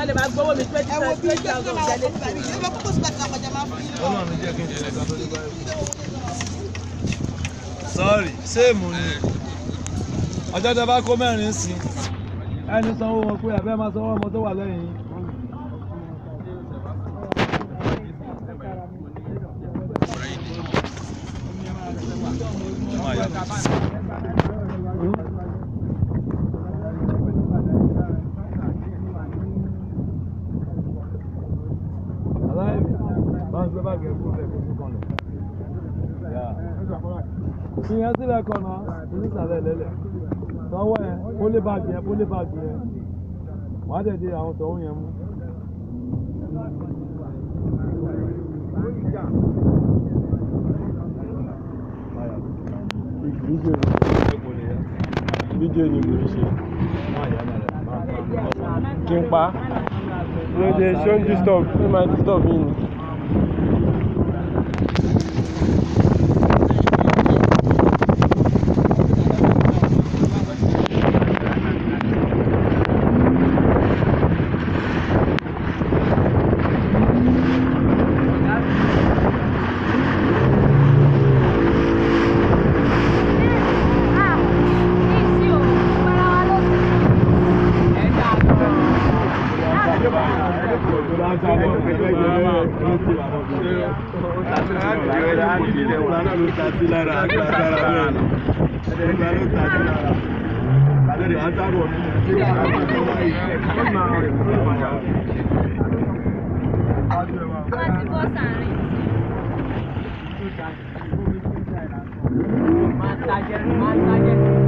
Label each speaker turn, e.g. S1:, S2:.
S1: má lè máa gbowó mi twenty
S2: bí
S1: twenty
S2: tó
S1: thousand
S2: fún yín lọ.
S3: Ọlọ́run jẹ́ kí n ṣẹlẹ̀ kan tó dé báyìí. Sọ́ọ̀rì, séèmù ni. Ọjọ́ tẹ bá kó mẹ́rin sí. Ẹni sanwó wọn pé àbẹ́ máa sanwó ọmọ tó wà lẹ́yìn yà. Aláìní, bá ń gbé báàgì kó lẹ̀. Ìyẹn sílẹ̀ kan náà, lẹ́lẹ̀. Sanwó yẹn, pólí báàgì yẹn, pólí báàgì yẹn. Wọ́n á dẹ̀ di àwọn tọ̀hún yẹn mú.
S4: Fídíò ni mo ń ṣe. Kí n pa? Mo de ṣó ń disturb, ó máa disturb yín ni.
S3: Thank you. Wọ́n ti bọ́ sàárín. Máa tajẹ́, máa tajẹ́.